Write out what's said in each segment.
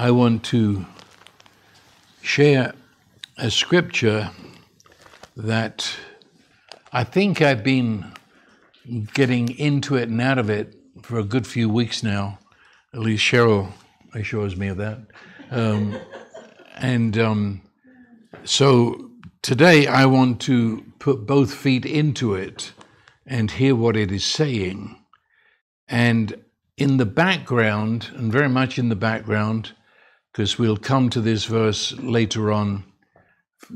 I want to share a scripture that I think I've been getting into it and out of it for a good few weeks now. At least Cheryl assures me of that. Um, and um, so today I want to put both feet into it and hear what it is saying. And in the background, and very much in the background, because we'll come to this verse later on,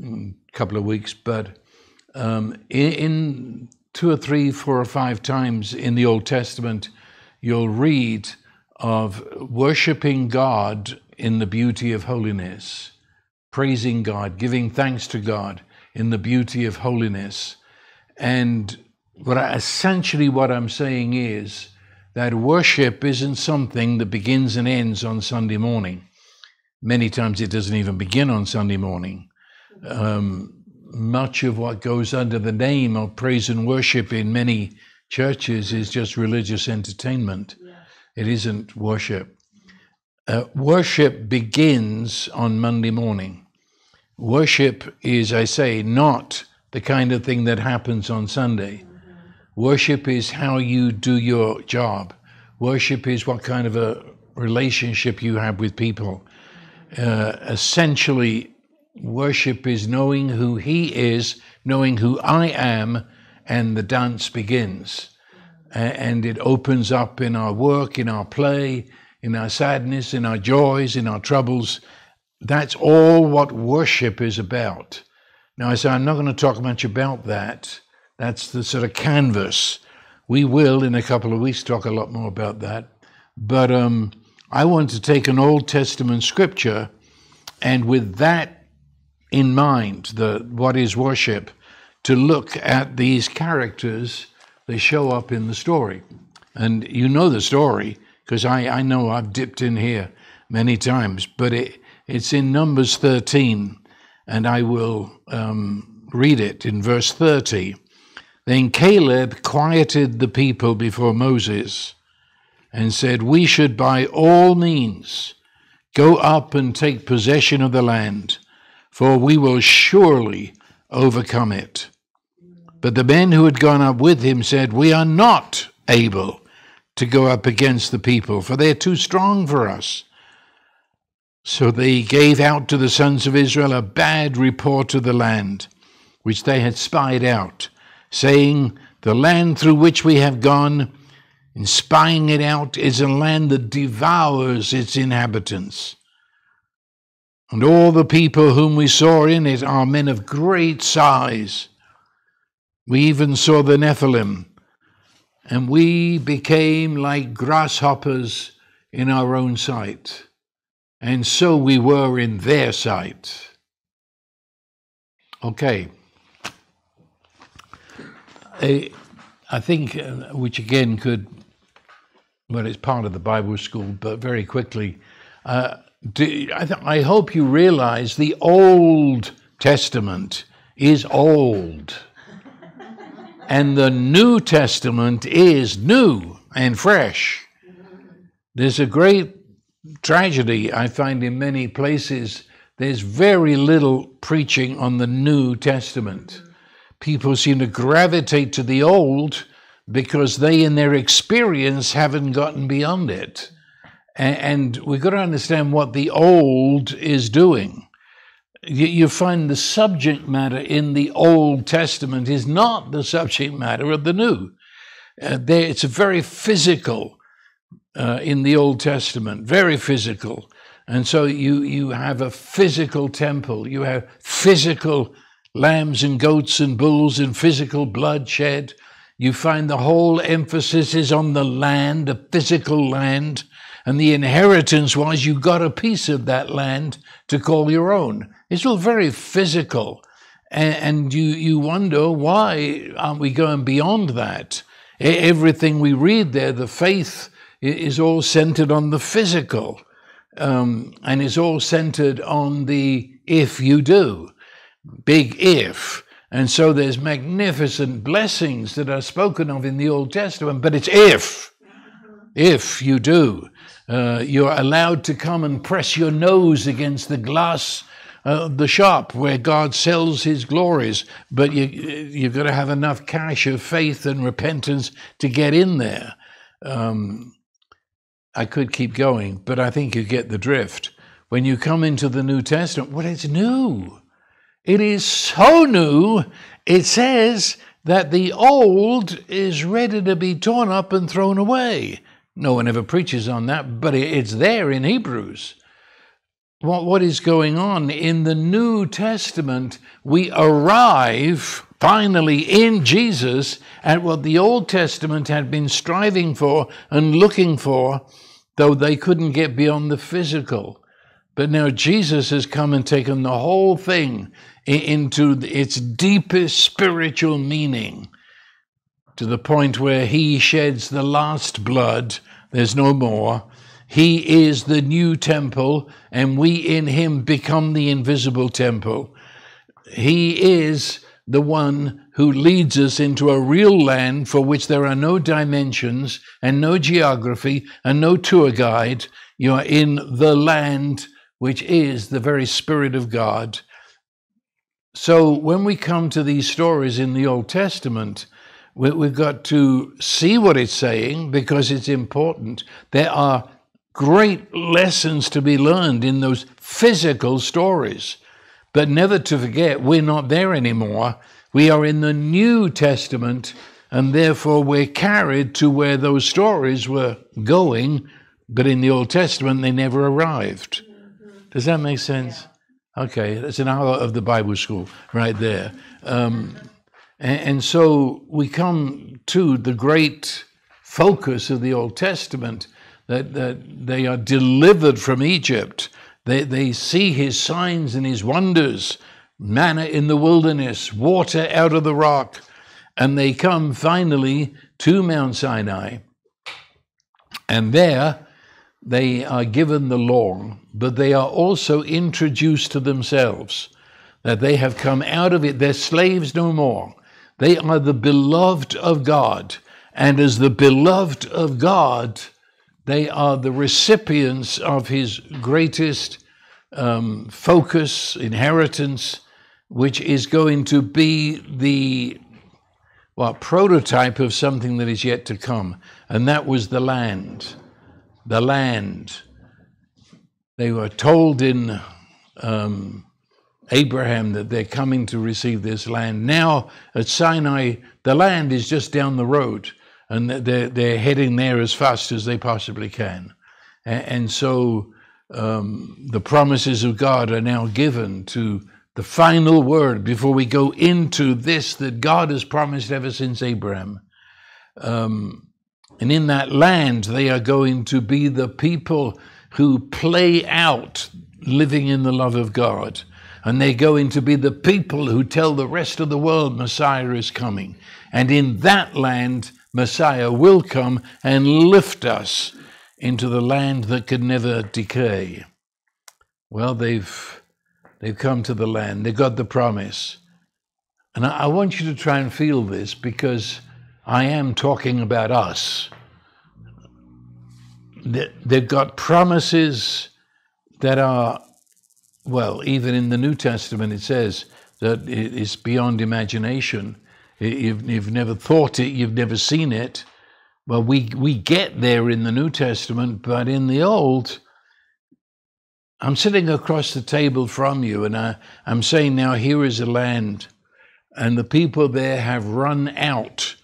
a couple of weeks, but um, in, in two or three, four or five times in the Old Testament, you'll read of worshiping God in the beauty of holiness, praising God, giving thanks to God in the beauty of holiness. And what I, essentially what I'm saying is that worship isn't something that begins and ends on Sunday morning. Many times it doesn't even begin on Sunday morning. Um, much of what goes under the name of praise and worship in many churches is just religious entertainment. Yeah. It isn't worship. Uh, worship begins on Monday morning. Worship is, I say, not the kind of thing that happens on Sunday. Worship is how you do your job. Worship is what kind of a relationship you have with people. Uh, essentially, worship is knowing who He is, knowing who I am, and the dance begins. and it opens up in our work, in our play, in our sadness, in our joys, in our troubles. That's all what worship is about. Now, I say I'm not going to talk much about that that's the sort of canvas. We will, in a couple of weeks, talk a lot more about that. But um, I want to take an Old Testament scripture, and with that in mind, the what is worship, to look at these characters. They show up in the story, and you know the story because I, I know I've dipped in here many times. But it, it's in Numbers 13, and I will um, read it in verse 30. Then Caleb quieted the people before Moses and said, We should by all means go up and take possession of the land, for we will surely overcome it. But the men who had gone up with him said, We are not able to go up against the people, for they are too strong for us. So they gave out to the sons of Israel a bad report of the land, which they had spied out saying, The land through which we have gone, in spying it out, is a land that devours its inhabitants. And all the people whom we saw in it are men of great size. We even saw the Nephilim, and we became like grasshoppers in our own sight, and so we were in their sight. Okay. I think, uh, which again could, well, it's part of the Bible school, but very quickly, uh, do, I, th- I hope you realize the Old Testament is old, and the New Testament is new and fresh. There's a great tragedy I find in many places. There's very little preaching on the New Testament people seem to gravitate to the old because they, in their experience, haven't gotten beyond it. And, we've got to understand what the old is doing. You, find the subject matter in the Old Testament is not the subject matter of the New. Uh, it's very physical uh, in the Old Testament, very physical. And so you, you have a physical temple, you have physical lambs and goats and bulls and physical bloodshed. You find the whole emphasis is on the land, the physical land, and the inheritance was you got a piece of that land to call your own. It's all very physical. And, you, you wonder why aren't we going beyond that? Everything we read there, the faith is all centered on the physical um, and is all centered on the if you do big if. And so there's magnificent blessings that are spoken of in the Old Testament, but it's if, if you do. Uh, you're allowed to come and press your nose against the glass uh, the shop where God sells his glories, but you, you've got to have enough cash of faith and repentance to get in there. Um, I could keep going, but I think you get the drift. When you come into the New Testament, well, it's new. It is so new, it says that the old is ready to be torn up and thrown away. No one ever preaches on that, but it's there in Hebrews. What, what is going on? In the New Testament, we arrive finally in Jesus at what the Old Testament had been striving for and looking for, though they couldn't get beyond the physical. But now Jesus has come and taken the whole thing into its deepest spiritual meaning to the point where he sheds the last blood, there's no more. He is the new temple, and we in him become the invisible temple. He is the one who leads us into a real land for which there are no dimensions and no geography and no tour guide. You are in the land which is the very Spirit of God. So when we come to these stories in the Old Testament, we've got to see what it's saying because it's important. There are great lessons to be learned in those physical stories. But never to forget, we're not there anymore. We are in the New Testament, and therefore we're carried to where those stories were going, but in the Old Testament they never arrived. Does that make sense? Okay, that's an hour of the Bible school right there. Um, and, and so we come to the great focus of the Old Testament that, that they are delivered from Egypt. They, they see his signs and his wonders manna in the wilderness, water out of the rock. And they come finally to Mount Sinai. And there they are given the law, but they are also introduced to themselves that they have come out of it. They're slaves no more. They are the beloved of God. And as the beloved of God, they are the recipients of his greatest um, focus, inheritance, which is going to be the well, prototype of something that is yet to come. And that was the land the land. They were told in um, Abraham that they're coming to receive this land. Now at Sinai, the land is just down the road, and they're, they're heading there as fast as they possibly can. And, and so um, the promises of God are now given to the final word before we go into this that God has promised ever since Abraham. Um, and in that land, they are going to be the people who play out living in the love of God. And they're going to be the people who tell the rest of the world Messiah is coming. And in that land, Messiah will come and lift us into the land that could never decay. Well, they've, they've come to the land, they've got the promise. And I, I want you to try and feel this because I am talking about us. They've got promises that are, well, even in the New Testament it says that it's beyond imagination. You've, never thought it, you've never seen it. Well, we, we get there in the New Testament, but in the Old, I'm sitting across the table from you and I, I'm saying, now here is a land, and the people there have run out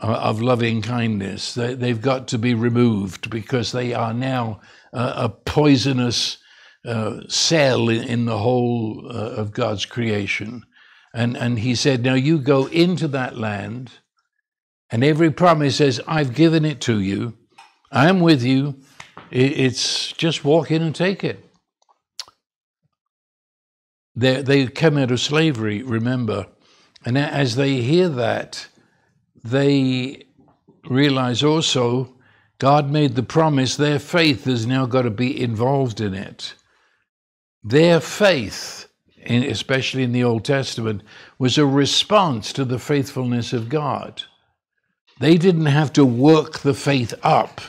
of loving kindness. They, have got to be removed because they are now uh, a poisonous uh, cell in, the whole uh, of God's creation. And, and he said, Now you go into that land, and every promise says, I've given it to you, I'm with you. It's just walk in and take it. They, they come out of slavery, remember. And as they hear that, they realize also God made the promise, their faith has now got to be involved in it. Their faith, especially in the Old Testament, was a response to the faithfulness of God. They didn't have to work the faith up.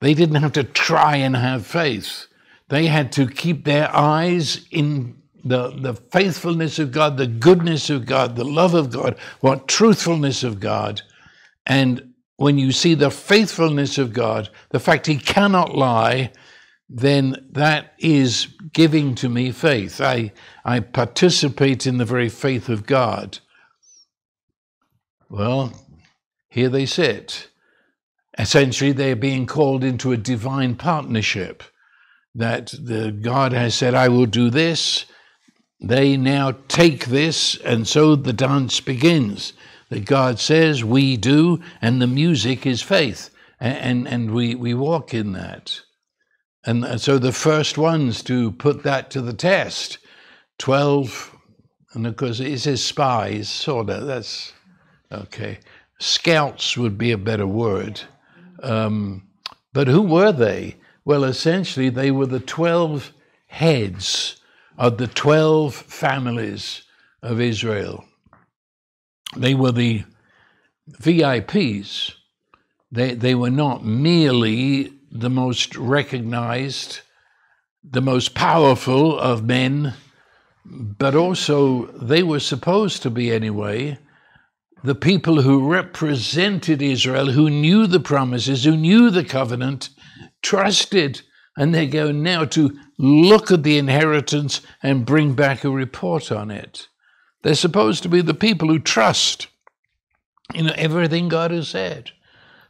They didn't have to try and have faith. They had to keep their eyes in the, the faithfulness of God, the goodness of God, the love of God, what truthfulness of God. And when you see the faithfulness of God, the fact He cannot lie, then that is giving to me faith. I, I participate in the very faith of God. Well, here they sit. Essentially, they are being called into a divine partnership that the God has said, I will do this. They now take this, and so the dance begins. That God says, we do, and the music is faith. And, and, and we, we walk in that. And so the first ones to put that to the test, 12, and of course it says spies, sort of, that's okay. Scouts would be a better word. Um, but who were they? Well, essentially, they were the 12 heads of the 12 families of Israel. They were the VIPs. They, they were not merely the most recognized, the most powerful of men, but also they were supposed to be, anyway, the people who represented Israel, who knew the promises, who knew the covenant, trusted, and they go now to look at the inheritance and bring back a report on it. They're supposed to be the people who trust in everything God has said.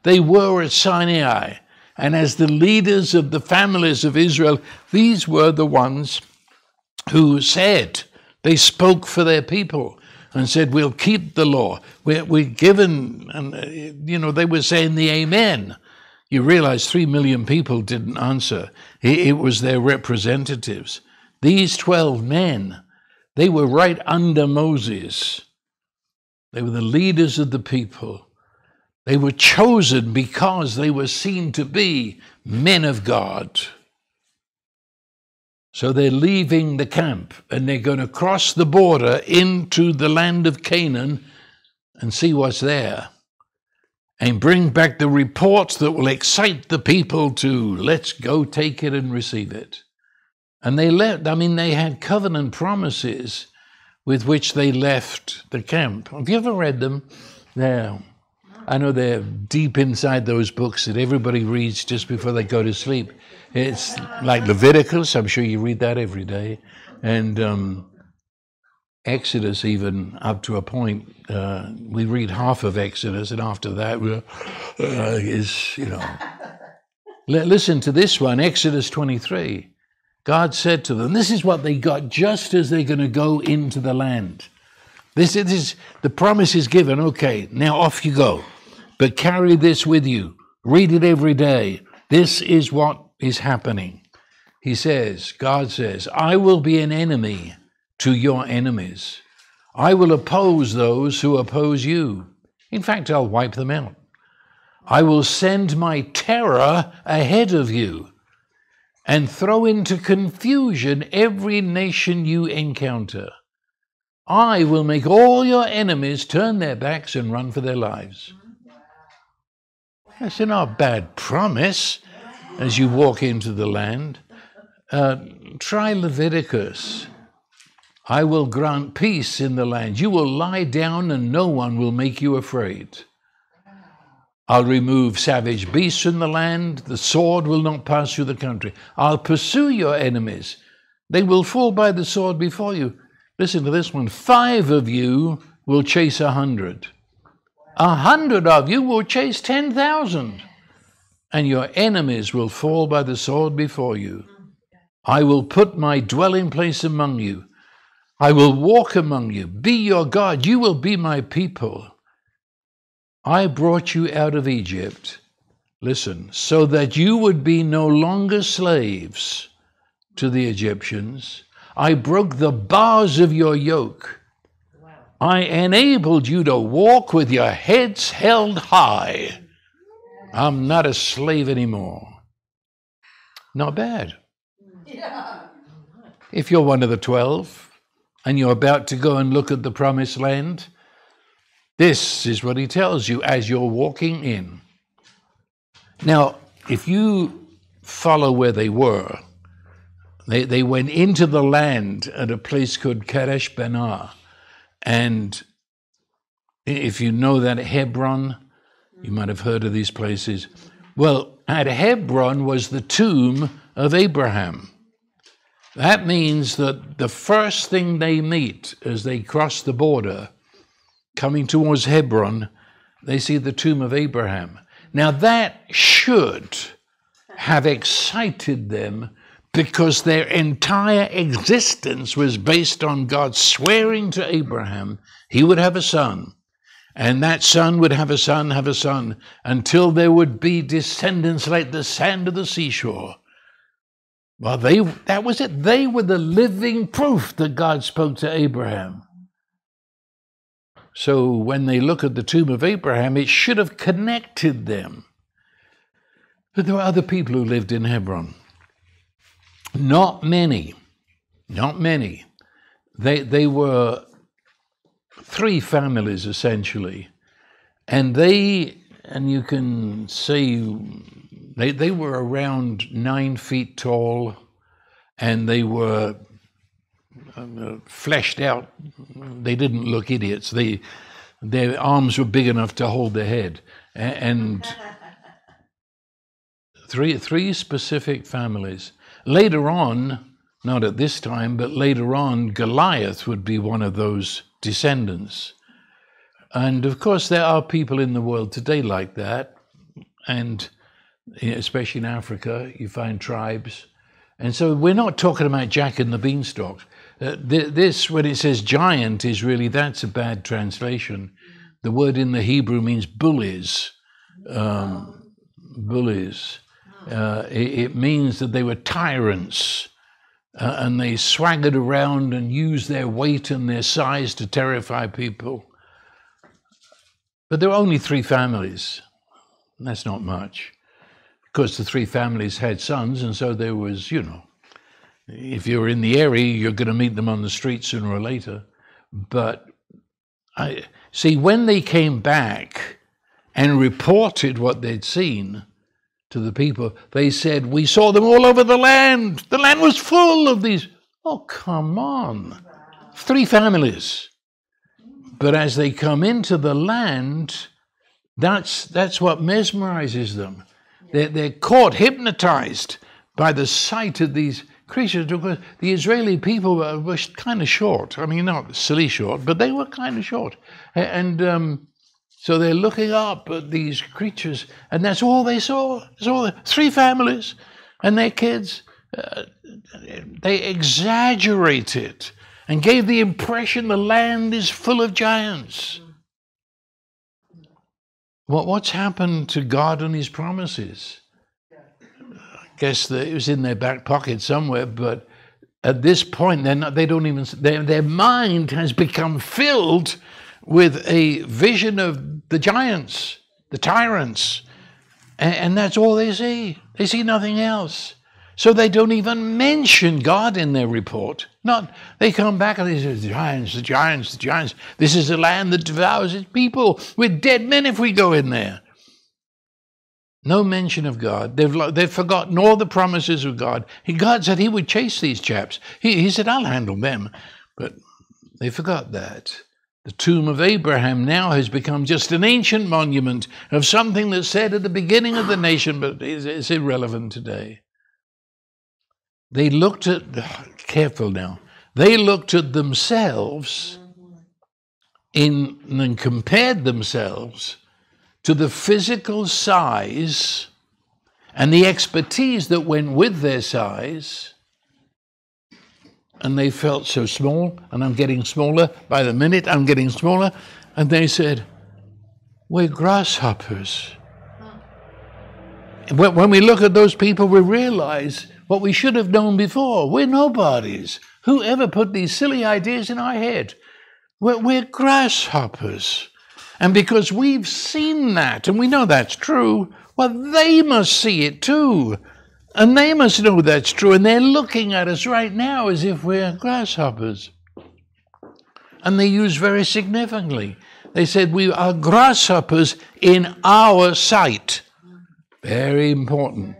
They were at Sinai, and as the leaders of the families of Israel, these were the ones who said, they spoke for their people and said, We'll keep the law. We're, we're given, and, uh, you know, they were saying the Amen. You realize three million people didn't answer, it, was their representatives. These 12 men, they were right under Moses. They were the leaders of the people. They were chosen because they were seen to be men of God. So they're leaving the camp and they're going to cross the border into the land of Canaan and see what's there and bring back the reports that will excite the people to let's go take it and receive it. And they left, I mean, they had covenant promises with which they left the camp. Have you ever read them? There. I know they're deep inside those books that everybody reads just before they go to sleep. It's like Leviticus, I'm sure you read that every day, and um, Exodus, even up to a point. Uh, we read half of Exodus, and after that uh, is, you know. listen to this one Exodus 23. God said to them, This is what they got just as they're going to go into the land. This, this is the promise is given. Okay, now off you go. But carry this with you. Read it every day. This is what is happening. He says, God says, I will be an enemy to your enemies. I will oppose those who oppose you. In fact, I'll wipe them out. I will send my terror ahead of you and throw into confusion every nation you encounter. I will make all your enemies turn their backs and run for their lives. That's not a bad promise as you walk into the land. Uh, try Leviticus. I will grant peace in the land. You will lie down and no one will make you afraid. I'll remove savage beasts from the land. The sword will not pass through the country. I'll pursue your enemies. They will fall by the sword before you. Listen to this one. Five of you will chase a hundred. A hundred of you will chase ten thousand and your enemies will fall by the sword before you. I will put my dwelling place among you. I will walk among you, be your God. You will be my people. I brought you out of Egypt, listen, so that you would be no longer slaves to the Egyptians. I broke the bars of your yoke. I enabled you to walk with your heads held high. I'm not a slave anymore. Not bad. If you're one of the 12 and you're about to go and look at the promised land, this is what he tells you as you're walking in. Now, if you follow where they were, they, they went into the land at a place called Kadesh Barnea. And if you know that Hebron, you might have heard of these places. Well, at Hebron was the tomb of Abraham. That means that the first thing they meet as they cross the border, coming towards Hebron, they see the tomb of Abraham. Now, that should have excited them because their entire existence was based on God swearing to Abraham he would have a son. And that son would have a son, have a son, until there would be descendants like the sand of the seashore. Well, they, that was it. They were the living proof that God spoke to Abraham. So when they look at the tomb of Abraham, it should have connected them. But there were other people who lived in Hebron. Not many. Not many. They, they were three families essentially. And they, and you can see, they, they were around nine feet tall and they were uh, fleshed out. They didn't look idiots. They, their arms were big enough to hold their head. And three, three specific families. Later on, not at this time, but later on, Goliath would be one of those descendants. And of course, there are people in the world today like that, and especially in Africa, you find tribes. And so we're not talking about Jack and the Beanstalk. Uh, this, when it says giant, is really that's a bad translation. The word in the Hebrew means bullies. Um, bullies. Uh, it, it, means that they were tyrants uh, and they swaggered around and used their weight and their size to terrify people. But there were only three families. That's not much. Because the three families had sons, and so there was, you know, if you're in the area, you're going to meet them on the street sooner or later. But I see when they came back and reported what they'd seen, to the people, they said, We saw them all over the land. The land was full of these. Oh, come on. Three families. But as they come into the land, that's, that's what mesmerizes them. They're, they're caught, hypnotized by the sight of these creatures. Because the Israeli people were, were kind of short. I mean, not silly short, but they were kind of short. And um, so they're looking up at these creatures, and that's all they saw. That's all three families and their kids. Uh, they exaggerated and gave the impression the land is full of giants. What, what's happened to God and His promises? I guess it was in their back pocket somewhere, but at this point, they're not, they don't even, their, their mind has become filled with a vision of the giants, the tyrants, and, and that's all they see. They see nothing else. So they don't even mention God in their report. Not they come back and they say, the giants, the giants, the giants. This is a land that devours its people. We're dead men if we go in there. No mention of God. They've, they've forgotten all the promises of God. God said he would chase these chaps. He, he said, I'll handle them. But they forgot that. The tomb of Abraham now has become just an ancient monument of something that's said at the beginning of the nation, but is, irrelevant today. They looked at, careful now, they looked at themselves in, and compared themselves to the physical size and the expertise that went with their size and they felt so small, and I'm getting smaller. By the minute, I'm getting smaller. And they said, We're grasshoppers. When we look at those people, we realize what we should have known before. We're nobodies. Who ever put these silly ideas in our head? We're, we're grasshoppers. And because we've seen that, and we know that's true, well, they must see it too. And they must know that's true, and they're looking at us right now as if we're grasshoppers. And they use very significantly. They said, We are grasshoppers in our sight. Very important.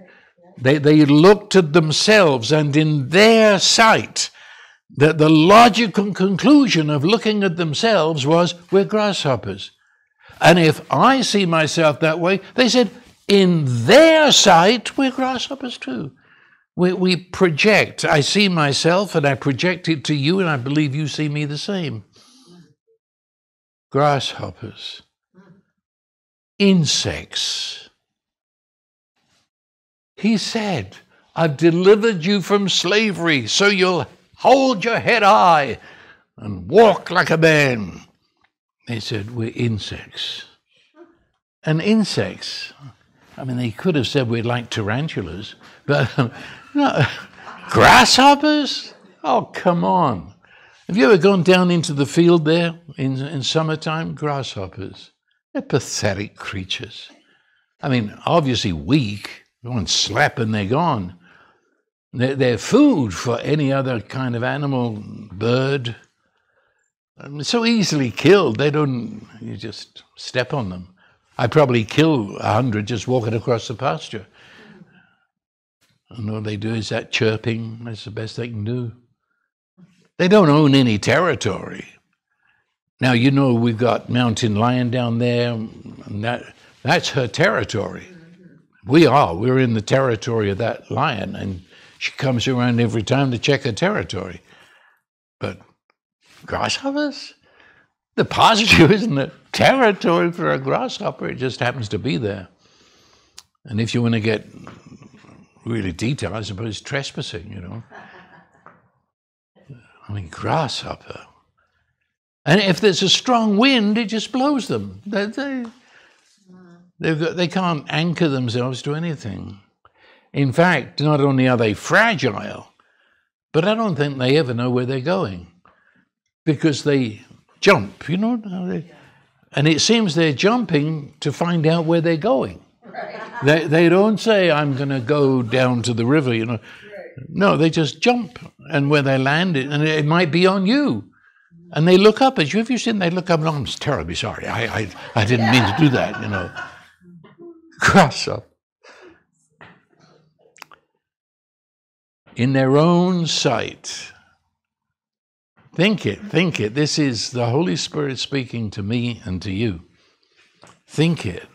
They, they looked at themselves, and in their sight, the, the logical conclusion of looking at themselves was, We're grasshoppers. And if I see myself that way, they said, In their sight, we're grasshoppers too. We, we project. I see myself and I project it to you, and I believe you see me the same. Grasshoppers, insects he said, I've delivered you from slavery, so you'll hold your head high and walk like a man. They said, We're insects. And insects, I mean, they could have said we're like tarantulas, but no, grasshoppers? Oh, come on. Have you ever gone down into the field there in, in summertime? Grasshoppers. They're pathetic creatures. I mean, obviously weak, One slap and they're gone. They're, they're food for any other kind of animal, bird. Um, so easily killed, they don't, you just step on them. I probably kill a hundred just walking across the pasture. And all they do is that chirping, that's the best they can do. They don't own any territory. Now, you know, we've got Mountain Lion down there, and that, that's her territory. We are. We're in the territory of that lion, and she comes around every time to check her territory. But grasshoppers? The positive isn't a territory for a grasshopper, it just happens to be there. And if you want to get really detailed, I suppose trespassing, you know. I mean, grasshopper. And if there's a strong wind, it just blows them. They, they, Got, they can't anchor themselves to anything. In fact, not only are they fragile, but I don't think they ever know where they're going because they jump, you know. And it seems they're jumping to find out where they're going. Right. They, they don't say, I'm going to go down to the river, you know. Right. No, they just jump. And where they land, it and it might be on you. And they look up at you. Have you seen they look up and I'm terribly sorry. I, I, I didn't yeah. mean to do that, you know grasshopper. In their own sight. Think it, think it. This is the Holy Spirit speaking to me and to you. Think it.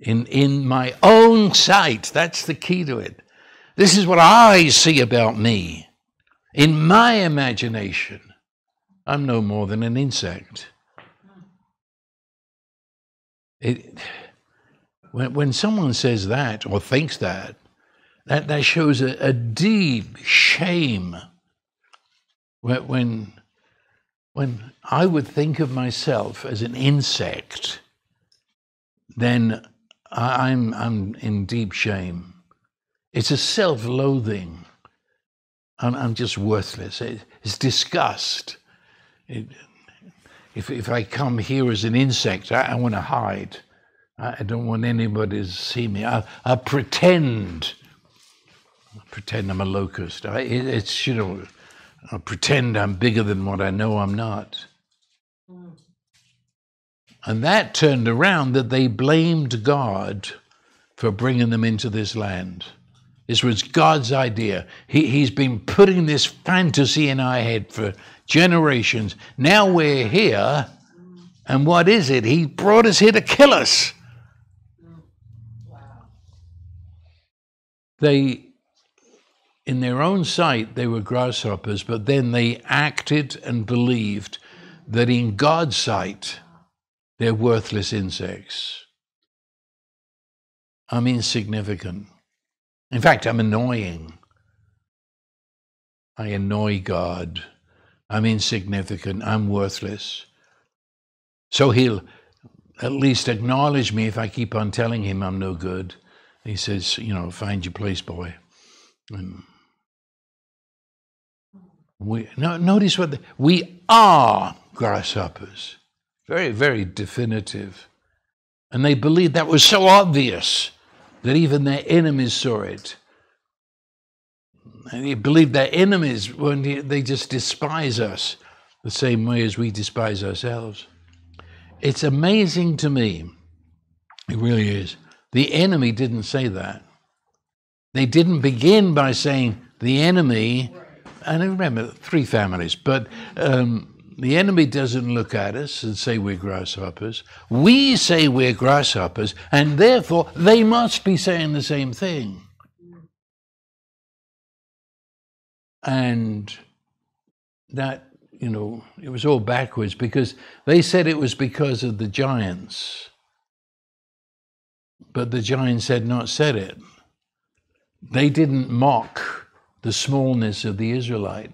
In, in my own sight. That's the key to it. This is what I see about me. In my imagination, I'm no more than an insect. It, when, when someone says that or thinks that, that, that shows a, a deep shame. When, when, when I would think of myself as an insect, then I'm, I'm in deep shame. It's a self loathing. I'm, I'm, just worthless. it's disgust. It, if, if I come here as an insect, I, I want to hide. I don't want anybody to see me. I, I pretend. I pretend I'm a locust. I, it, it's, you know, I pretend I'm bigger than what I know I'm not. And that turned around that they blamed God for bringing them into this land. This was God's idea. He, he's been putting this fantasy in our head for generations. Now we're here, and what is it? He brought us here to kill us. They, in their own sight, they were grasshoppers, but then they acted and believed that in God's sight, they're worthless insects. I'm insignificant. In fact, I'm annoying. I annoy God. I'm insignificant. I'm worthless. So he'll at least acknowledge me if I keep on telling him I'm no good. He says, you know, find your place, boy. And we no, notice what the, we are grasshoppers. Very, very definitive. And they believed that was so obvious that even their enemies saw it. And they believed their enemies when they just despise us the same way as we despise ourselves. It's amazing to me, it really is, The enemy didn't say that. They didn't begin by saying the enemy, and remember, three families, but um, the enemy doesn't look at us and say we're grasshoppers. We say we're grasshoppers, and therefore they must be saying the same thing. And that, you know, it was all backwards because they said it was because of the giants. But the giants had not said it. They didn't mock the smallness of the Israelite.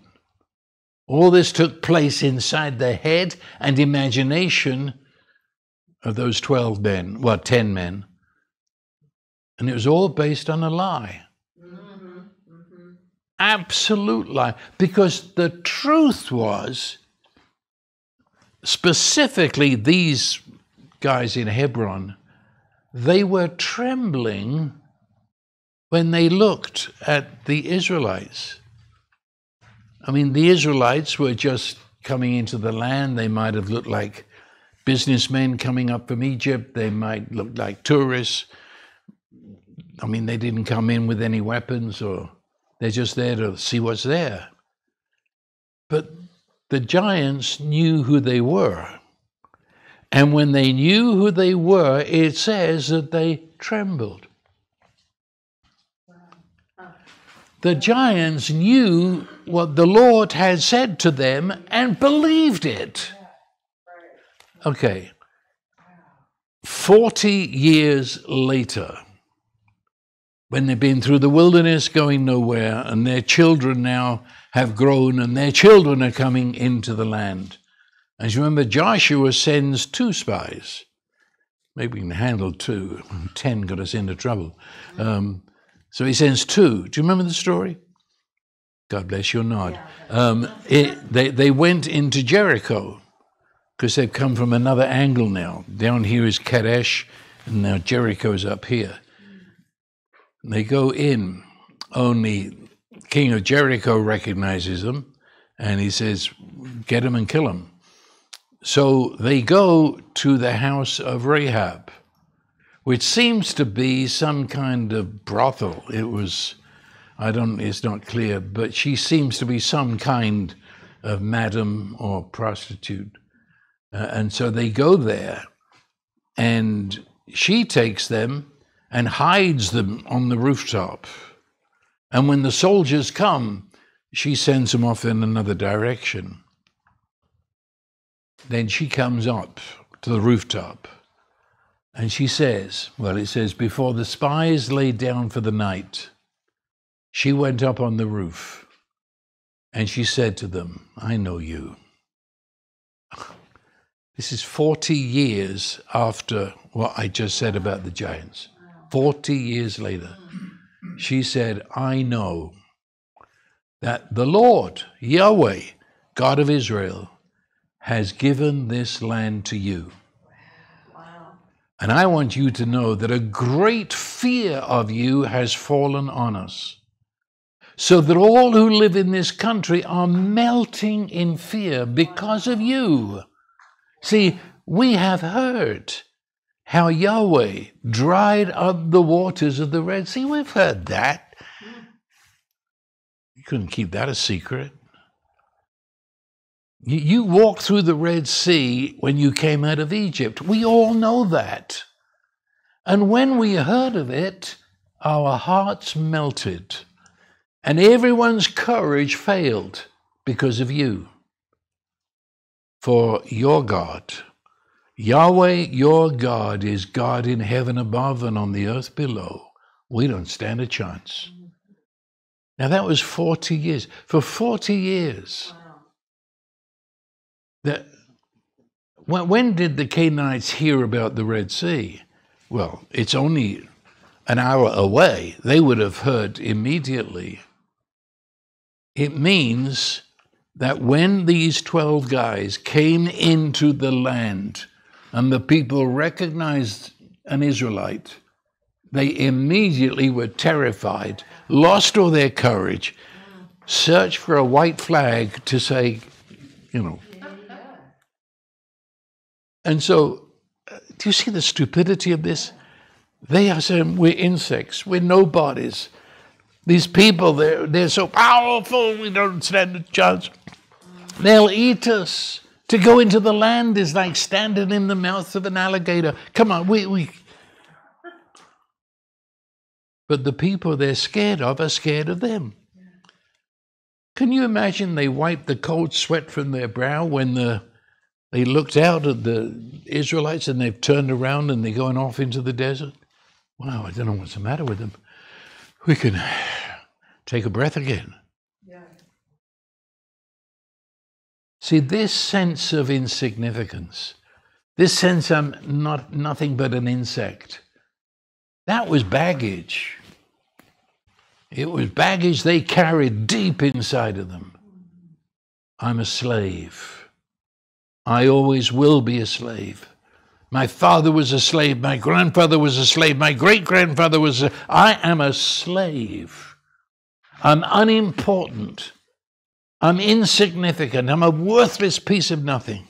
All this took place inside the head and imagination of those 12 men, well, 10 men. And it was all based on a lie. Absolute lie. Because the truth was, specifically these guys in Hebron, they were trembling when they looked at the Israelites. I mean, the Israelites were just coming into the land. They might have looked like businessmen coming up from Egypt. They might look like tourists. I mean, they didn't come in with any weapons or they're just there to see what's there. But the giants knew who they were. And when they knew who they were, it says that they trembled. The giants knew what the Lord had said to them and believed it. Okay. 40 years later, when they've been through the wilderness going nowhere, and their children now have grown, and their children are coming into the land. As you remember, Joshua sends two spies. Maybe we can handle two. Ten got us into trouble. Um, so he sends two. Do you remember the story? God bless your nod. Um, it, they, they went into Jericho because they've come from another angle now. Down here is Kadesh, and now Jericho's up here. And they go in. Only king of Jericho recognizes them, and he says, "Get them and kill them." So they go to the house of Rahab, which seems to be some kind of brothel. It was I don't, it's not clear, but she seems to be some kind of madam or prostitute. Uh, and so they go there, and she takes them and hides them on the rooftop. And when the soldiers come, she sends them off in another direction. Then she comes up to the rooftop and she says, Well, it says, before the spies lay down for the night, she went up on the roof and she said to them, I know you. This is 40 years after what I just said about the giants. 40 years later, she said, I know that the Lord, Yahweh, God of Israel, has given this land to you. And I want you to know that a great fear of you has fallen on us so that all who live in this country are melting in fear because of you. See, we have heard how Yahweh dried up the waters of the Red Sea. We've heard that. You couldn't keep that a secret. You walked through the Red Sea when you came out of Egypt. We all know that. And when we heard of it, our hearts melted. And everyone's courage failed because of you. For your God, Yahweh, your God, is God in heaven above and on the earth below. We don't stand a chance. Now, that was 40 years. For 40 years. That, when, when did the Canaanites hear about the Red Sea? Well, it's only an hour away. They would have heard immediately. It means that when these 12 guys came into the land and the people recognized an Israelite, they immediately were terrified, lost all their courage, searched for a white flag to say, you know. And so, uh, do you see the stupidity of this? They are saying we're insects, we're nobodies. These people, they're, they're so powerful, we don't stand a chance. They'll eat us. To go into the land is like standing in the mouth of an alligator. Come on, we, we. But the people they're scared of are scared of them. Can you imagine they wipe the cold sweat from their brow when the, they looked out at the Israelites and they've turned around and they're going off into the desert? Wow, I don't know what's the matter with them. We can take a breath again. Yeah. See, this sense of insignificance, this sense I'm not nothing but an insect, that was baggage. It was baggage they carried deep inside of them. I'm a slave. I always will be a slave. My father was a slave. My grandfather was a slave. My great grandfather was a. I am a slave. I'm unimportant. I'm insignificant. I'm a worthless piece of nothing.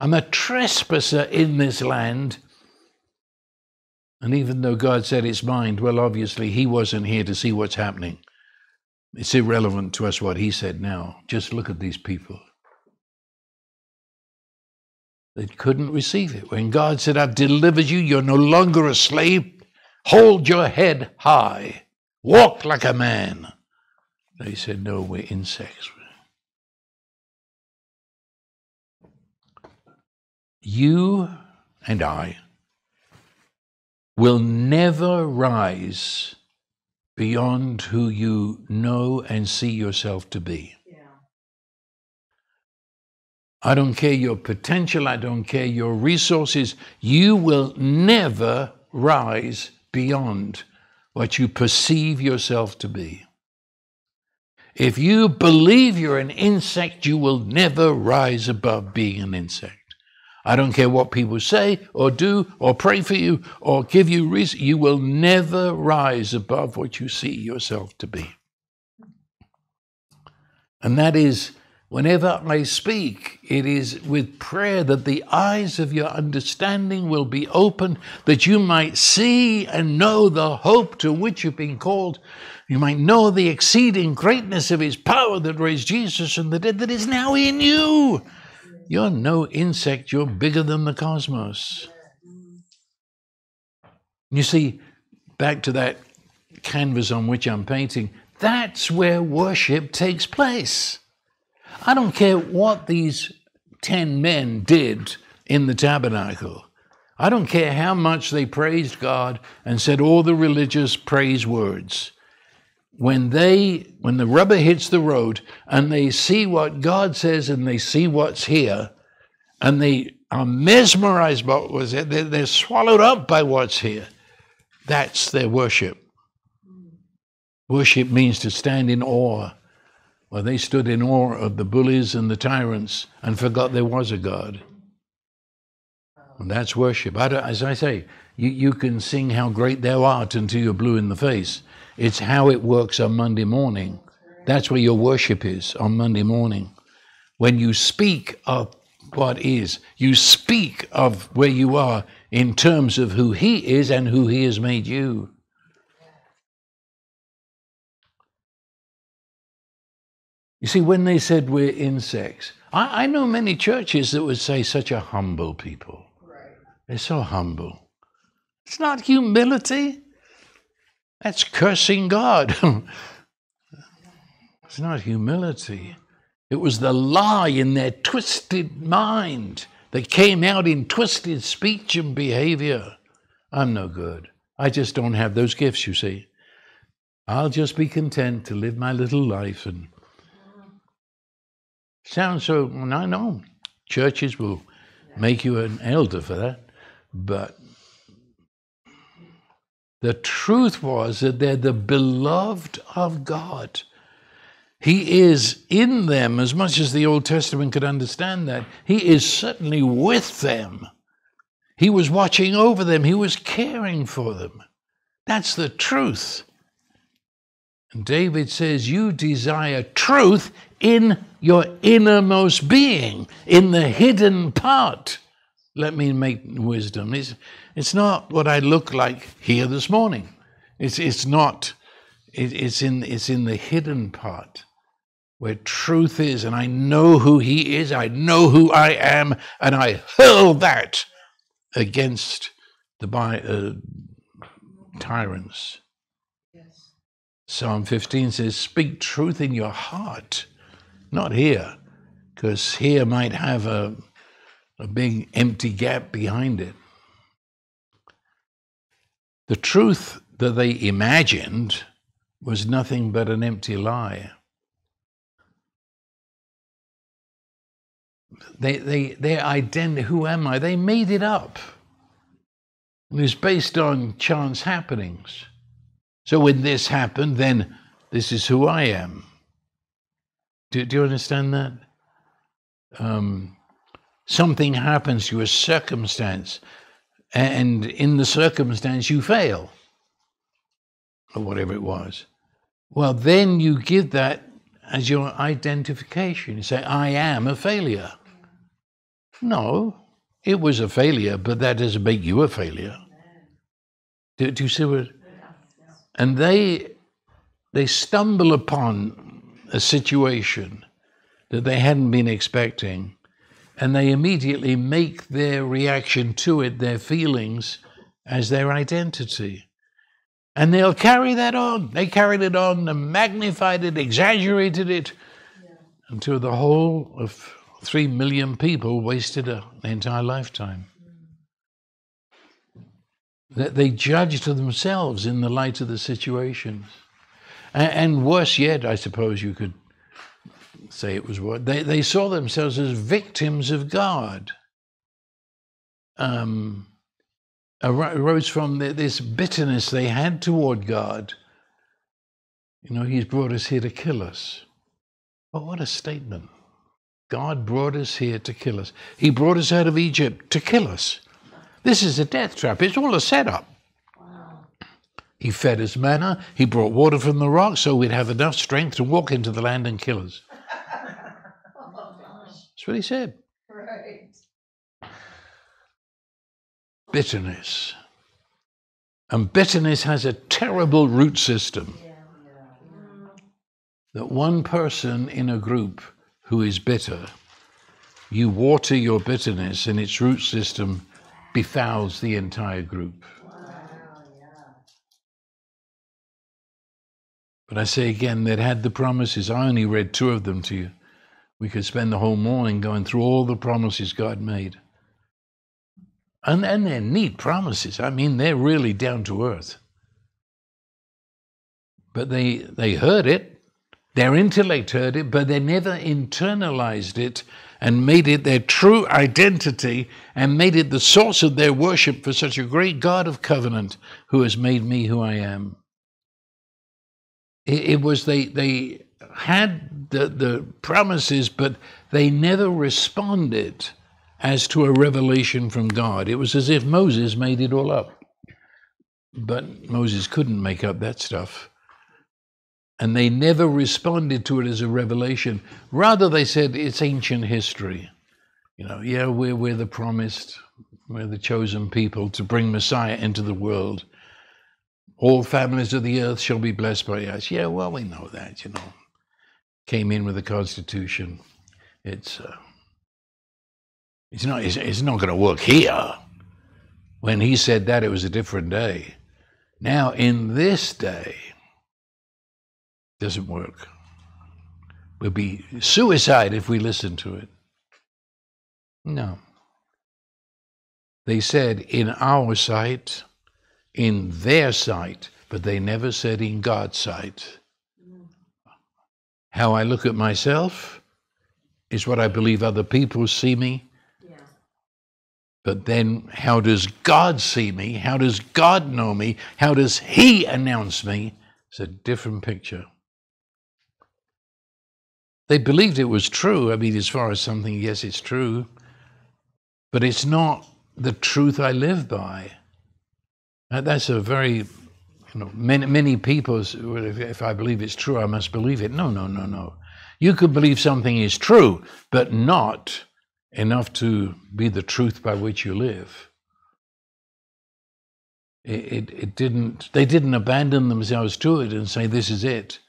I'm a trespasser in this land. And even though God said it's mine, well, obviously, He wasn't here to see what's happening. It's irrelevant to us what He said now. Just look at these people. They couldn't receive it. When God said, I've delivered you, you're no longer a slave, hold your head high, walk like a man. They said, No, we're insects. You and I will never rise beyond who you know and see yourself to be. I don't care your potential, I don't care your resources. You will never rise beyond what you perceive yourself to be. If you believe you're an insect, you will never rise above being an insect. I don't care what people say or do or pray for you or give you reason, you will never rise above what you see yourself to be. And that is, whenever I speak, it is with prayer that the eyes of your understanding will be opened, that you might see and know the hope to which you've been called, you might know the exceeding greatness of his power that raised Jesus from the dead that is now in you. You're no insect, you're bigger than the cosmos. You see, back to that canvas on which I'm painting, that's where worship takes place. I don't care what these 10 men did in the tabernacle. I don't care how much they praised God and said all the religious praise words when they when the rubber hits the road and they see what God says and they see what's here and they are mesmerized by what was it they're, they're swallowed up by what's here that's their worship worship means to stand in awe they stood in awe of the bullies and the tyrants and forgot there was a god and that's worship I as i say you, you can sing how great thou art until you're blue in the face it's how it works on Monday morning. That's where your worship is on Monday morning. When you speak of what is, you speak of where you are in terms of who He is and who He has made you. You see, when they said we're insects, I, I know many churches that would say such a humble people. They're so humble. It's not humility. That's cursing God. it's not humility. It was the lie in their twisted mind that came out in twisted speech and behavior. I'm no good. I just don't have those gifts, you see. I'll just be content to live my little life and sounds so and I know churches will make you an elder for that, but the truth was that they're the beloved of God. He is in them as much as the Old Testament could understand that. He is certainly with them. He was watching over them, He was caring for them. That's the truth. And David says, You desire truth in your innermost being, in the hidden part. Let me make wisdom. It's, it's not what I look like here this morning. It's, it's not, it, it's, in, it's in the hidden part where truth is, and I know who He is, I know who I am, and I hurl that against the by, uh, tyrants. Yes. Psalm 15 says, Speak truth in your heart, not here, because here might have a, a big empty gap behind it. The truth that they imagined was nothing but an empty lie. They, they, their identity, who am I? They made it up. It was based on chance happenings. So when this happened, then this is who I am. Do, do you understand that? Um, something happens to a circumstance, and in the circumstance you fail, or whatever it was. Well, then you give that as your identification. You say, I am a failure. No, it was a failure, but that doesn't make you a failure. Do, do you see what? And they they stumble upon a situation that they hadn't been expecting, and they immediately make their reaction to it, their feelings, as their identity. And they'll carry that on. They carried it on and magnified it, exaggerated it, yeah. until the whole of three million people wasted a, an entire lifetime. Mm. That they judged themselves in the light of the situations. And, and worse yet, I suppose you could say it was what they, they saw themselves as victims of God. Um, arose from this bitterness they had toward God. You know, He's brought us here to kill us. But what a statement. God brought us here to kill us. He brought us out of Egypt to kill us. This is a death trap. It's all a setup. He fed us manna. He brought water from the rock so we'd have enough strength to walk into the land and kill us. That's what he said. Right. Bitterness. And bitterness has a terrible root system. That one person in a group who is bitter, you water your bitterness and its root system befouls the entire group. But I say again, they'd had the promises. I only read two of them to you. We could spend the whole morning going through all the promises God made. And, and they're neat promises. I mean, they're really down to earth. But they, they heard it, their intellect heard it, but they never internalized it and made it their true identity and made it the source of their worship for such a great God of covenant who has made me who I am. It, it was they, they had the, the promises, but they never responded as to a revelation from God. It was as if Moses made it all up. But Moses couldn't make up that stuff and they never responded to it as a revelation. Rather, they said it's ancient history. You know, yeah, we're, we're the promised, we're the chosen people to bring Messiah into the world. All families of the earth shall be blessed by us. Yeah, well, we know that, you know. Came in with the Constitution. It's, uh, it's not, it's, it's not going to work here. When he said that, it was a different day. Now, in this day, doesn't work. We'll be suicide if we listen to it. No. They said in our sight, in their sight, but they never said in God's sight. How I look at myself is what I believe other people see me. But then, how does God see me? How does God know me? How does He announce me? It's a different picture. They believed it was true. I mean, as far as something, yes, it's true. But it's not the truth I live by. That's a very, you know, many, many people, if I believe it's true, I must believe it. No, no, no, no. You could believe something is true, but not enough to be the truth by which you live. It, it, it didn't, they didn't abandon themselves to it and say, This is it.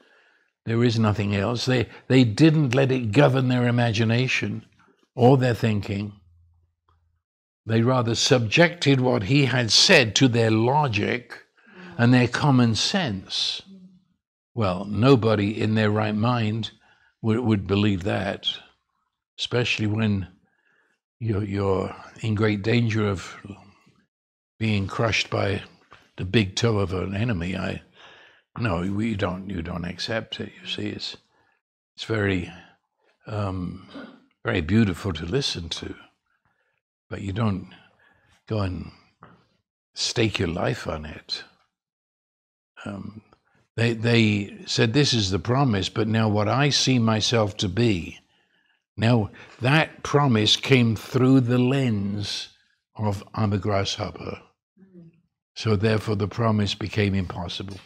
There is nothing else. They, they didn't let it govern their imagination or their thinking. They rather subjected what he had said to their logic and their common sense. Well, nobody in their right mind would, would believe that, especially when you're, you're in great danger of being crushed by the big toe of an enemy. I no, you don't. You don't accept it. You see, it's it's very um, very beautiful to listen to, but you don't go and stake your life on it. Um, they they said this is the promise, but now what I see myself to be. Now that promise came through the lens of I'm a grasshopper. So therefore the promise became impossible.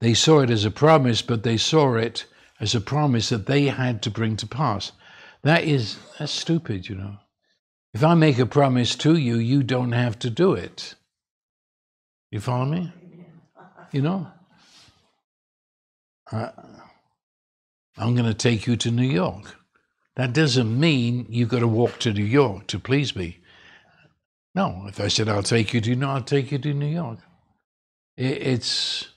They saw it as a promise, but they saw it as a promise that they had to bring to pass. That is, that's stupid, you know. If I make a promise to you, you don't have to do it. You follow me? You know? I, I'm going to take you to New York. That doesn't mean you've got to walk to New York to please me. No, if I said I'll take you to, no, I'll take you to New York. It's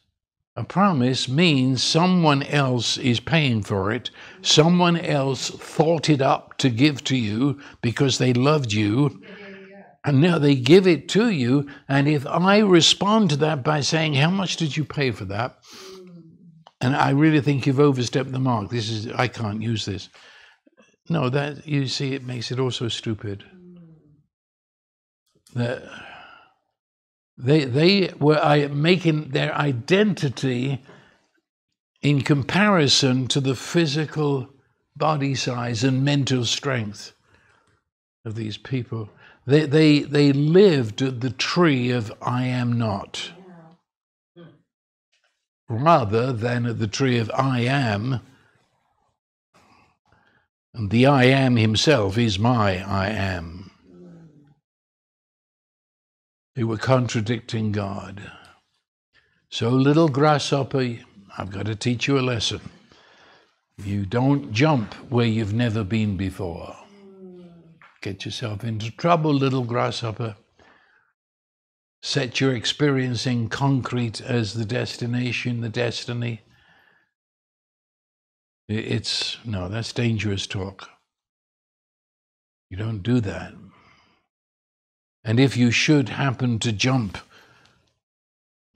a promise means someone else is paying for it. Someone else thought it up to give to you because they loved you. And now they give it to you. And if I respond to that by saying, How much did you pay for that? And I really think you've overstepped the mark. This is, I can't use this. No, that, you see, it makes it also stupid. That, they, they were making their identity in comparison to the physical body size and mental strength of these people. They, they, they lived at the tree of I am not, rather than at the tree of I am. And the I am himself is my I am. They were contradicting God. So, little grasshopper, I've got to teach you a lesson. You don't jump where you've never been before. Get yourself into trouble, little grasshopper. Set your experience in concrete as the destination, the destiny. It's no, that's dangerous talk. You don't do that. And if you should happen to jump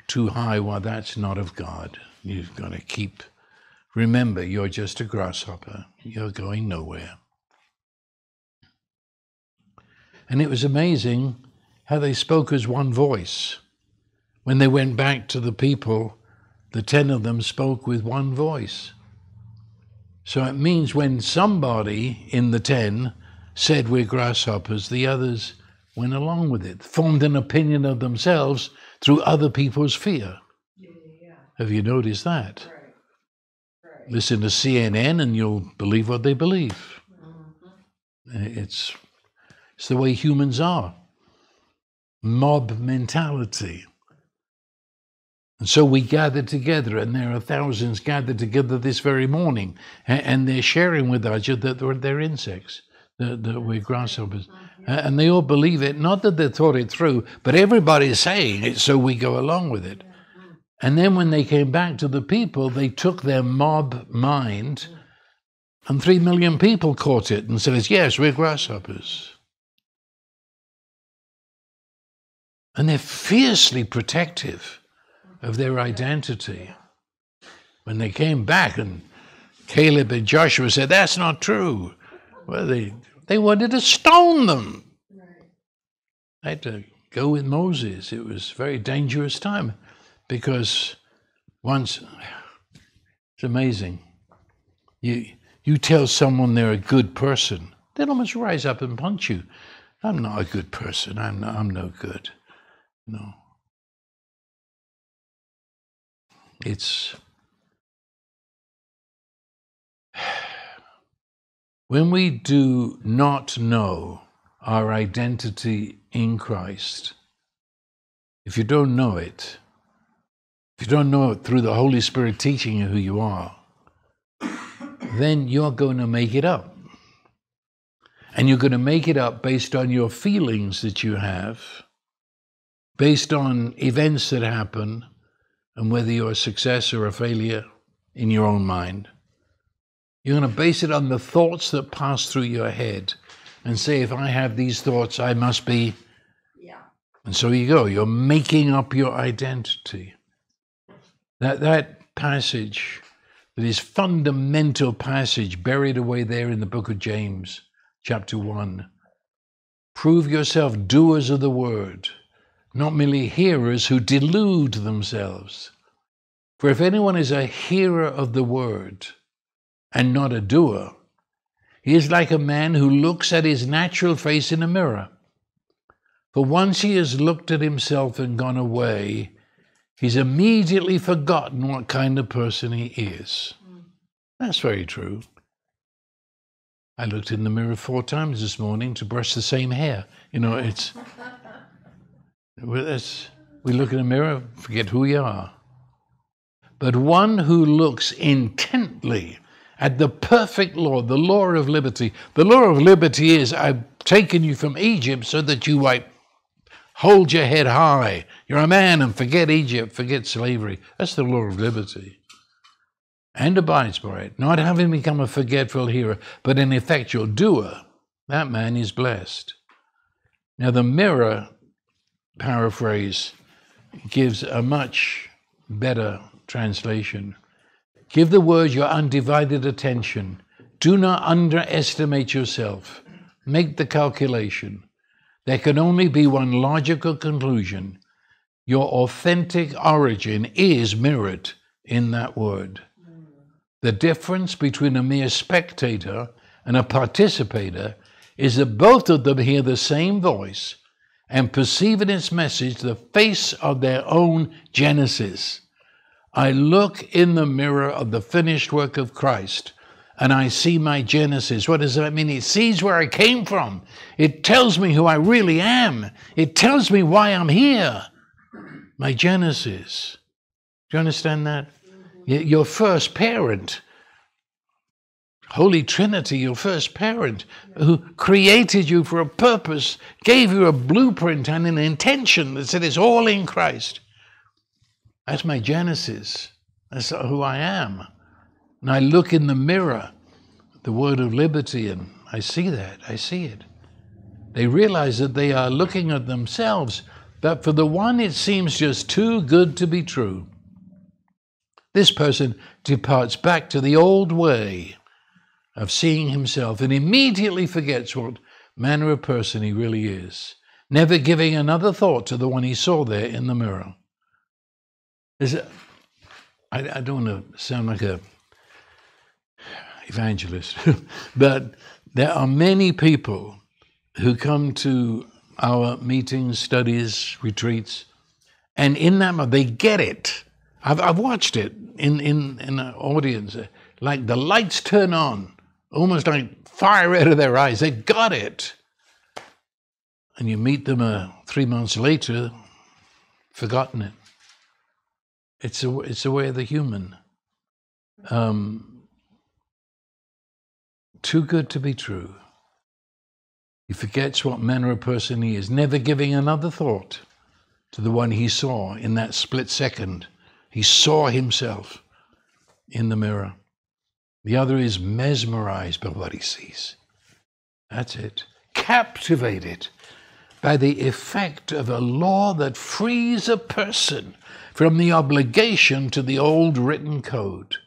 too high, well, that's not of God. You've got to keep, remember, you're just a grasshopper. You're going nowhere. And it was amazing how they spoke as one voice. When they went back to the people, the ten of them spoke with one voice. So it means when somebody in the ten said we're grasshoppers, the others went along with it, formed an opinion of themselves through other people's fear. Yeah, yeah. Have you noticed that? Right. Right. Listen to CNN and you'll believe what they believe. Mm-hmm. It's, it's the way humans are mob mentality. And so we gather together, and there are thousands gathered together this very morning, and, they're sharing with us that they're insects, that, that we're grasshoppers. Uh, and they all believe it, not that they thought it through, but everybody's saying it, so we go along with it. And then when they came back to the people, they took their mob mind, and three million people caught it and said, Yes, we're grasshoppers. And they're fiercely protective of their identity. When they came back and Caleb and Joshua said, That's not true. Well, they they wanted to stone them. Right. I had to go with Moses. It was a very dangerous time because once it's amazing. You you tell someone they're a good person, they'll almost rise up and punch you. I'm not a good person. I'm not, I'm no good. No. It's When we do not know our identity in Christ, if you don't know it, if you don't know it through the Holy Spirit teaching you who you are, then you're going to make it up. And you're going to make it up based on your feelings that you have, based on events that happen, and whether you're a success or a failure in your own mind. You're going to base it on the thoughts that pass through your head and say, if I have these thoughts, I must be. Yeah. And so you go, you're making up your identity. That, that passage, that is fundamental passage buried away there in the book of James, chapter 1. Prove yourself doers of the word, not merely hearers who delude themselves. For if anyone is a hearer of the word and not a doer, he is like a man who looks at his natural face in a mirror. For once he has looked at himself and gone away, he's immediately forgotten what kind of person he is. That's very true. I looked in the mirror four times this morning to brush the same hair. You know, it's. we look in the mirror, forget who we are. But one who looks intently at the perfect law, the law of liberty. The law of liberty is I've taken you from Egypt so that you might hold your head high. You're a man and forget Egypt, forget slavery. That's the law of liberty. And abides by it, not having become a forgetful hearer, but an effectual doer. That man is blessed. Now, the mirror paraphrase gives a much better translation. Give the word your undivided attention. Do not underestimate yourself. Make the calculation. There can only be one logical conclusion. Your authentic origin is mirrored in that word. The difference between a mere spectator and a participator is that both of them hear the same voice and perceive in its message the face of their own genesis. I look in the mirror of the finished work of Christ and I see my Genesis. What does that mean? It sees where I came from. It tells me who I really am. It tells me why I'm here. My Genesis. Do you understand that? Mm-hmm. Your first parent, Holy Trinity, your first parent, who created you for a purpose, gave you a blueprint and an intention that said it's all in Christ. That's my genesis. That's who I am. And I look in the mirror, the word of liberty, and I see that. I see it. They realize that they are looking at themselves, but for the one it seems just too good to be true. This person departs back to the old way of seeing himself and immediately forgets what manner of person he really is, never giving another thought to the one he saw there in the mirror. I, I don't want to sound like a evangelist, but there are many people who come to our meetings, studies, retreats, and in that they get it. I've, I've watched it in, in, in an audience. Like the lights turn on, almost like fire out of their eyes. They got it. And you meet them uh, three months later, forgotten it. It's a, it's a way of the human. Um, too good to be true. He forgets what manner of person he is, never giving another thought to the one he saw in that split second. He saw himself in the mirror. The other is mesmerized by what he sees. That's it. Captivated by the effect of a law that frees a person from the obligation to the old written code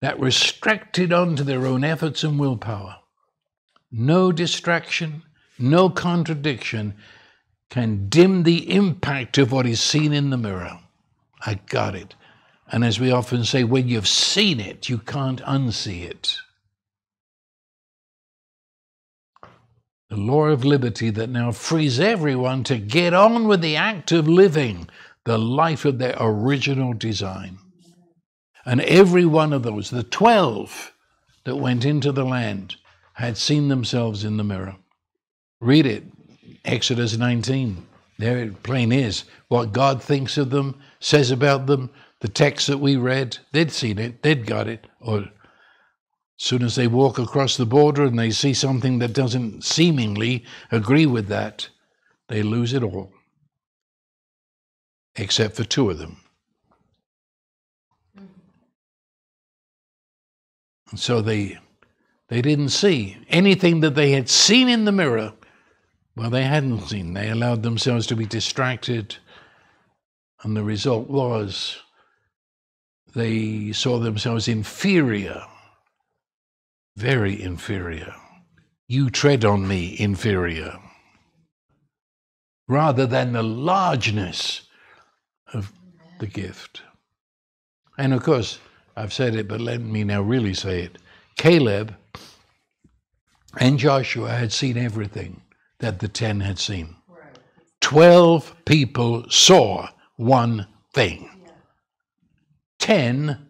that restricted onto their own efforts and willpower. No distraction, no contradiction can dim the impact of what is seen in the mirror. I got it. And as we often say, when you've seen it, you can't unsee it. The law of liberty that now frees everyone to get on with the act of living the life of their original design. And every one of those, the 12 that went into the land, had seen themselves in the mirror. Read it, Exodus 19. There it plain is. What God thinks of them, says about them, the text that we read, they'd seen it, they'd got it. Or as soon as they walk across the border and they see something that doesn't seemingly agree with that, they lose it all. Except for two of them. And so they they didn't see anything that they had seen in the mirror. Well, they hadn't seen. They allowed themselves to be distracted. And the result was they saw themselves inferior, very inferior. You tread on me, inferior. Rather than the largeness the gift. And of course, I've said it, but let me now really say it. Caleb and Joshua had seen everything that the ten had seen. Twelve people saw one thing. Ten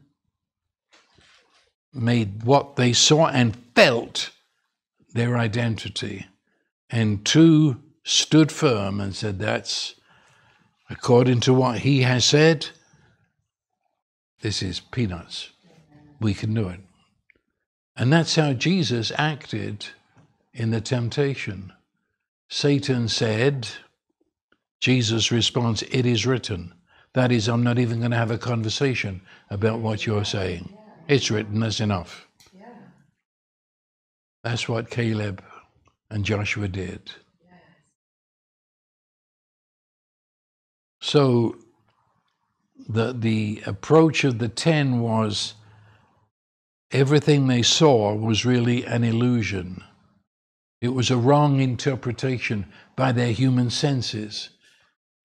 made what they saw and felt their identity. And two stood firm and said, That's according to what he has said, this is peanuts. We can do it. And that's how Jesus acted in the temptation. Satan said, Jesus responds, It is written. That is, I'm not even going to have a conversation about what you're saying. It's written, that's enough. That's what Caleb and Joshua did. So the the approach of the ten was everything they saw was really an illusion. It was a wrong interpretation by their human senses.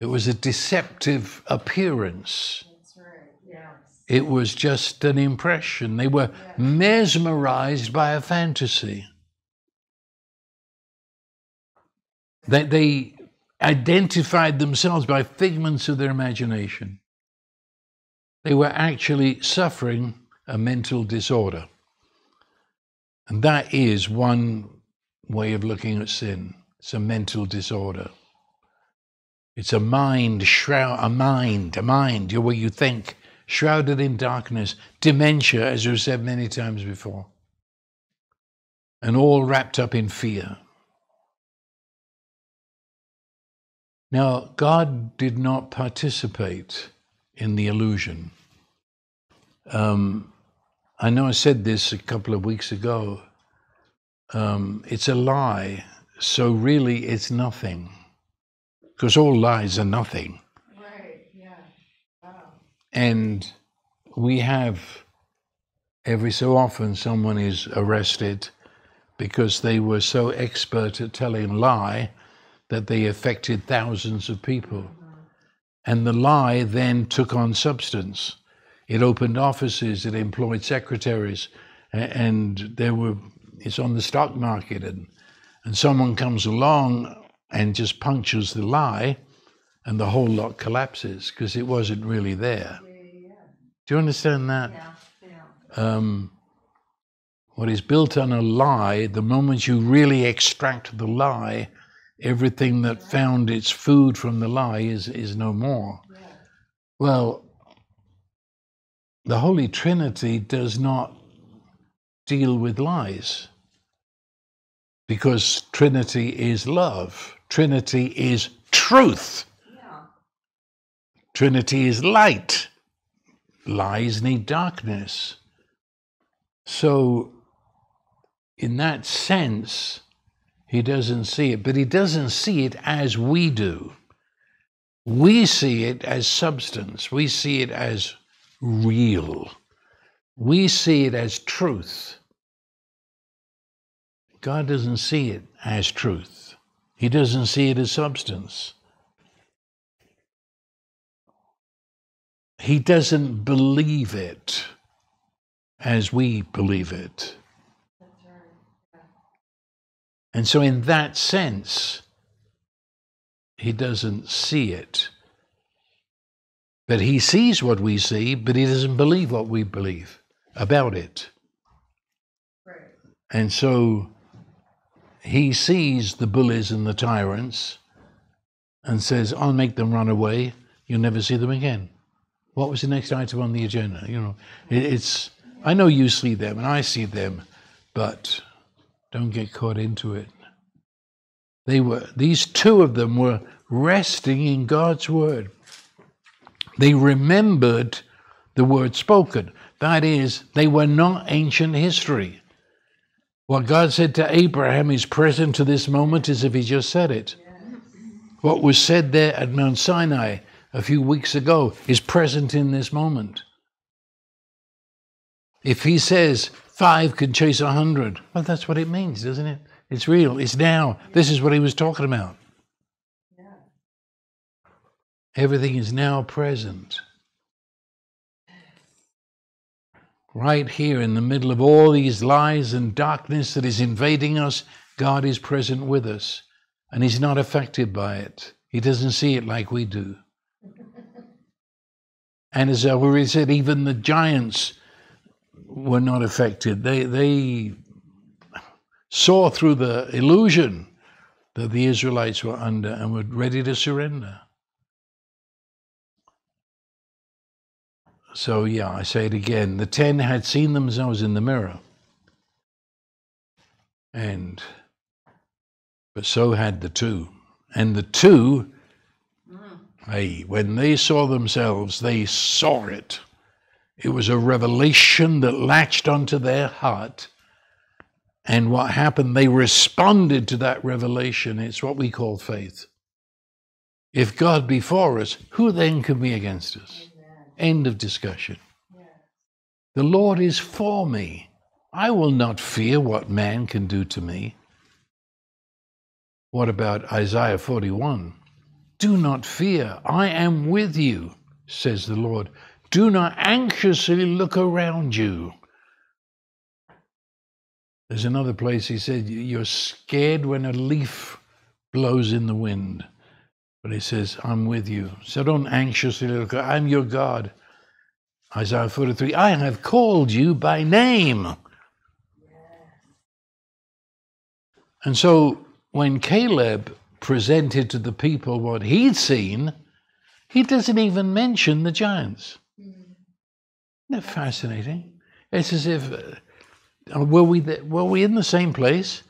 It was a deceptive appearance. Right. Yes. It was just an impression. They were yes. mesmerized by a fantasy. That they identified themselves by figments of their imagination. They were actually suffering a mental disorder. And that is one way of looking at sin. It's a mental disorder. It's a mind shroud, a mind, a mind, the way you think, shrouded in darkness, dementia, as we've said many times before, and all wrapped up in fear. Now, God did not participate in the illusion. Um, I know I said this a couple of weeks ago. Um, it's a lie, so really it's nothing. Because all lies are nothing. Right, yeah. Wow. And we have, every so often, someone is arrested because they were so expert at telling a lie that they affected thousands of people. And the lie then took on substance. It opened offices, it employed secretaries, and there were, it's on the stock market. And, and someone comes along and just punctures the lie, and the whole lot collapses because it wasn't really there. Do you understand that? Yeah. yeah. Um, what is built on a lie, the moment you really extract the lie, everything that found its food from the lie is, is no more. Well, the Holy Trinity does not deal with lies because Trinity is love, Trinity is truth, yeah. Trinity is light. Lies need darkness. So, in that sense, he doesn't see it, but he doesn't see it as we do. We see it as substance, we see it as real, we see it as truth. God doesn't see it as truth, He doesn't see it as substance. He doesn't believe it as we believe it. And so, in that sense, he doesn't see it. But he sees what we see, but he doesn't believe what we believe about it. Right. And so he sees the bullies and the tyrants and says, I'll make them run away. You'll never see them again. What was the next item on the agenda? You know, it's, I know you see them and I see them, but don't get caught into it. They were, these two of them were resting in God's word. They remembered the word spoken. That is, they were not ancient history. What God said to Abraham is present to this moment as if he just said it. What was said there at Mount Sinai a few weeks ago is present in this moment. If he says five can chase a hundred, well, that's what it means, doesn't it? It's real. It's now. This is what he was talking about. Everything is now present. Right here in the middle of all these lies and darkness that is invading us, God is present with us. And He's not affected by it. He doesn't see it like we do. And as I already said, even the giants were not affected. They, they saw through the illusion that the Israelites were under and were ready to surrender. So, yeah, I say it again. The ten had seen themselves in the mirror. And, but so had the two. And the two, mm-hmm. hey, when they saw themselves, they saw it. It was a revelation that latched onto their heart. And what happened, they responded to that revelation. It's what we call faith. If God be for us, who then can be against us? End of discussion. The Lord is for me. I will not fear what man can do to me. What about Isaiah 41? Do not fear, I am with you, says the Lord. Do not anxiously look around you. There's another place he said, You're scared when a leaf blows in the wind. But he says, I'm with you. So don't anxiously look. I'm your God. Isaiah 43, I have called you by name. And so when Caleb presented to the people what he'd seen, he doesn't even mention the giants. Isn't that fascinating? It's as if, uh, were, we the, were we in the same place?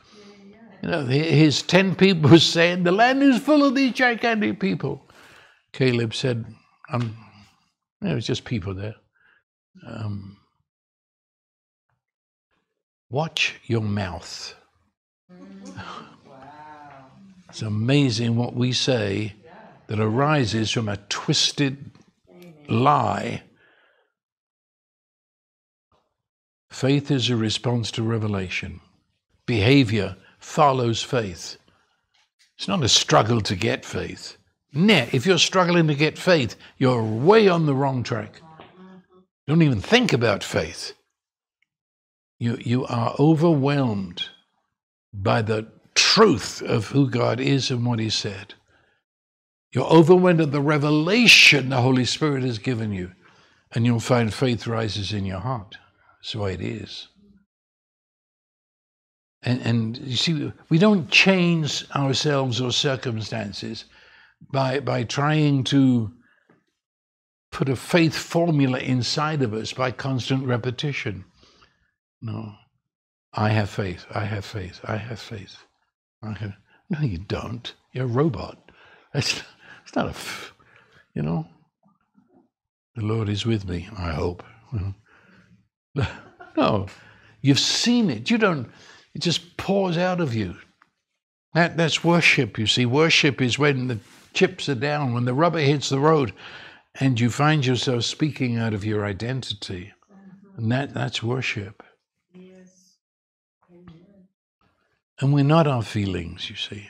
You know, his ten people saying, The land is full of these gigantic people. Caleb said, um, It was just people there. Um, watch your mouth. It's amazing what we say that arises from a twisted lie. Faith is a response to revelation. Behavior follows faith. It's not a struggle to get faith. Nah, if you're struggling to get faith, you're way on the wrong track. Don't even think about faith. You, you are overwhelmed by the truth of who God is and what He said. You're overwhelmed at the revelation the Holy Spirit has given you, and you'll find faith rises in your heart. That's the way it is. And, and you see, we don't change ourselves or circumstances by, by trying to put a faith formula inside of us by constant repetition. No. I have faith. I have faith. I have faith. I have. No, you don't. You're a robot. It's, it's not a, you know. The Lord is with me, I hope. No, you've seen it. You don't, it just pours out of you. That, that's worship, you see. Worship is when the chips are down, when the rubber hits the road, and you find yourself speaking out of your identity. Mm-hmm. And that, that's worship. Yes. And we're not our feelings, you see.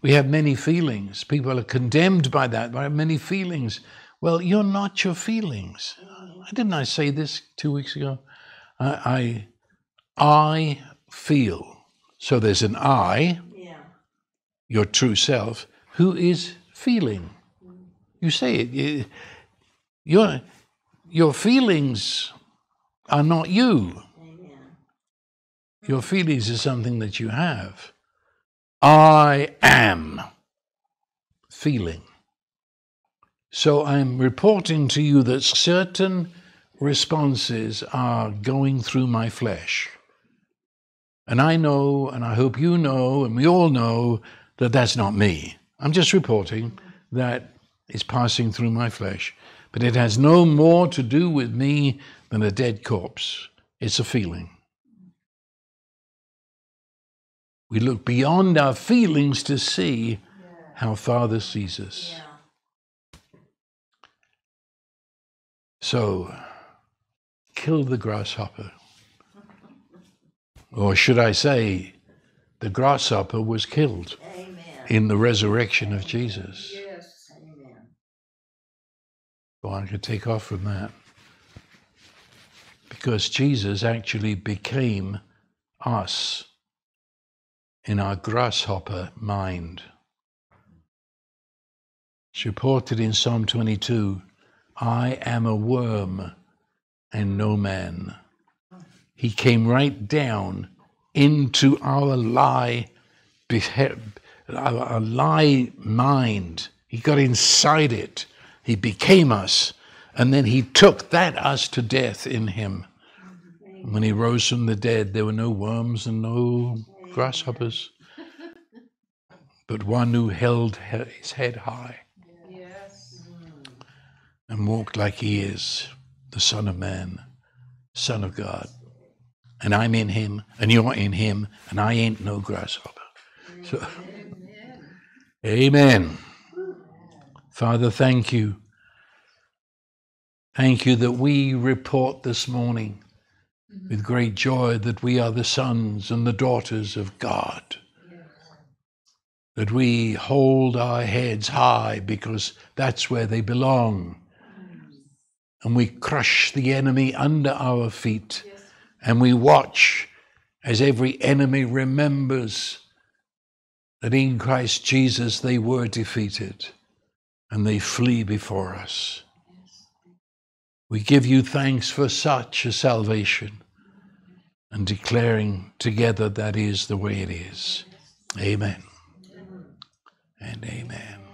We have many feelings. People are condemned by that, by many feelings. Well, you're not your feelings. Mm-hmm. Didn't I say this two weeks ago? I, I, I feel. So there's an I, yeah. your true self, who is feeling. You say it. You, your, your feelings are not you. Your feelings is something that you have. I am feeling. So I'm reporting to you that certain responses are going through my flesh. And I know, and I hope you know, and we all know that that's not me. I'm just reporting that it's passing through my flesh. But it has no more to do with me than a dead corpse. It's a feeling. We look beyond our feelings to see how Father sees us. So, kill the grasshopper. Or should I say, the grasshopper was killed Amen. in the resurrection of Jesus. Yes. Amen. Well, I could take off from that. Because Jesus actually became us in our grasshopper mind. It's reported in Psalm 22 I am a worm and no man. He came right down into our lie, our, lie mind. He got inside it. He became us. And then he took that us to death in him. And when he rose from the dead, there were no worms and no grasshoppers, but one who held his head high and walked like he is, the Son of Man, Son of God. And I'm in him, and you're in him, and I ain't no grasshopper. So, amen. Father, thank you. Thank you that we report this morning with great joy that we are the sons and the daughters of God. That we hold our heads high because that's where they belong. And we crush the enemy under our feet. And we watch as every enemy remembers that in Christ Jesus they were defeated and they flee before us. We give you thanks for such a salvation and declaring together that is the way it is. Amen and amen.